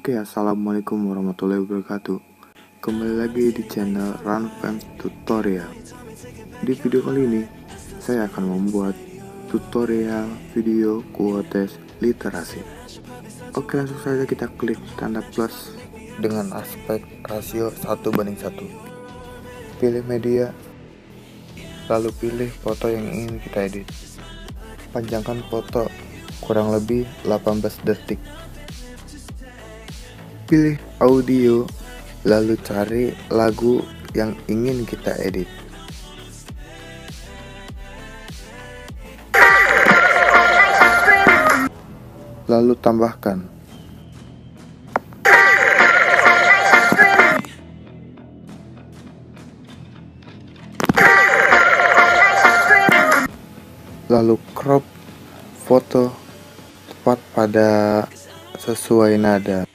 Oke, assalamualaikum warahmatullahi wabarakatuh. Kembali lagi di channel Run Fans Tutorial. Di video kali ini, saya akan membuat tutorial video kuotes literasi. Oke, langsung saja kita klik tanda plus dengan aspek rasio 1 banding 1. Pilih media, lalu pilih foto yang ingin kita edit. Panjangkan foto kurang lebih 18 detik. Pilih audio, lalu cari lagu yang ingin kita edit. Lalu tambahkan. Lalu crop foto tepat pada sesuai nada.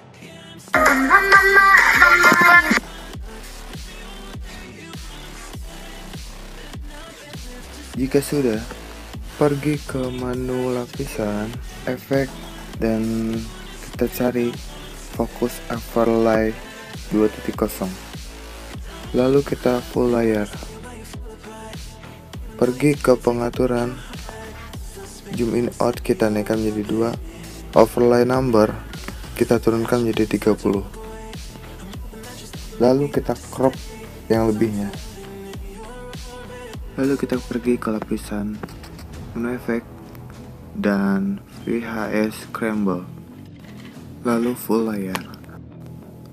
Jika sudah, pergi ke menu lapisan, efek, dan kita cari fokus overlay 2.0. Lalu kita full layar. Pergi ke pengaturan, zoom in out kita naikkan menjadi 2, overlay number kita turunkan menjadi 30. Lalu kita crop yang lebihnya lalu kita pergi ke lapisan menu efek dan VHS Scramble. Lalu full layar.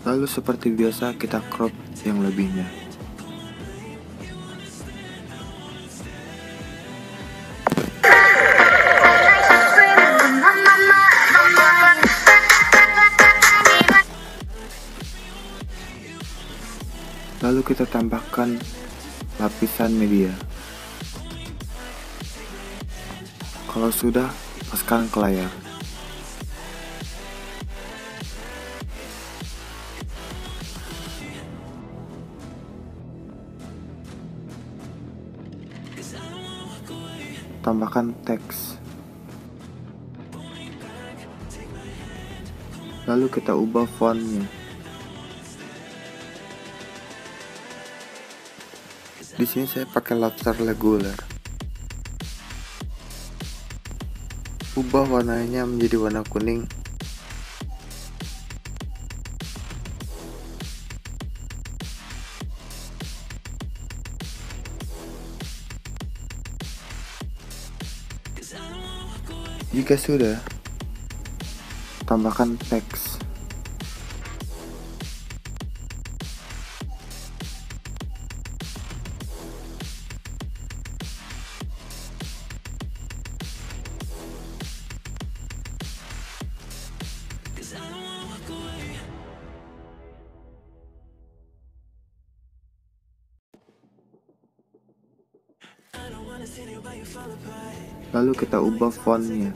Lalu seperti biasa kita crop yang lebihnya. Lalu kita tambahkan lapisan media Kalau sudah, lepaskan ke layar. Tambahkan teks. Lalu kita ubah fontnya. Di sini saya pakai latar regular. Ubah warnanya menjadi warna kuning. Jika sudah tambahkan teks Lalu kita ubah fontnya.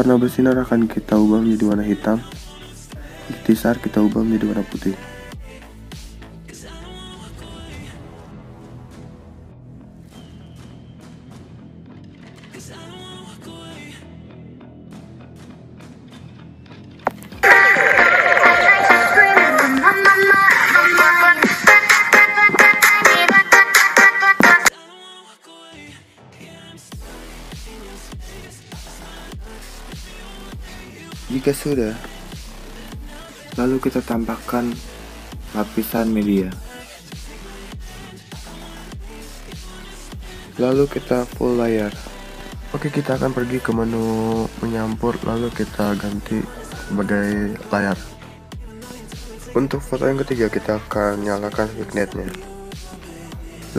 Warna bersinar akan kita ubah menjadi warna hitam. Ikhtisar kita ubah menjadi warna putih. Jika sudah, lalu kita tambahkan lapisan media. Lalu kita full layar. Oke, kita akan pergi ke menu menyampur, lalu kita ganti sebagai layar. Untuk foto yang ketiga, kita akan nyalakan vignette-nya.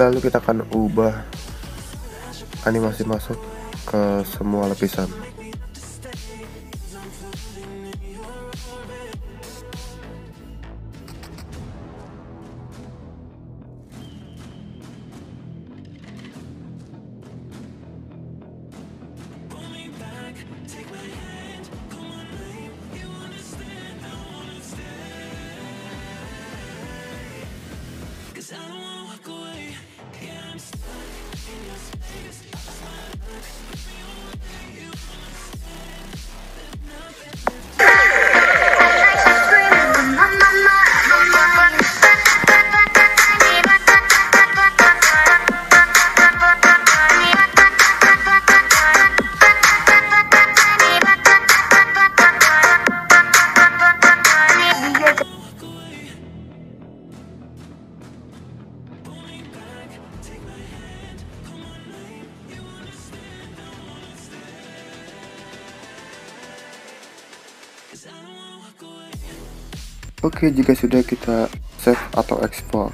Lalu kita akan ubah animasi masuk ke semua lapisan. Oke, jika sudah kita save atau ekspor.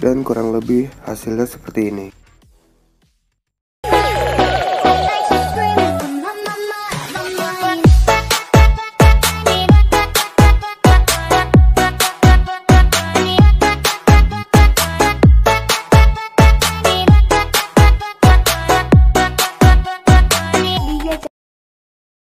Dan kurang lebih hasilnya seperti ini.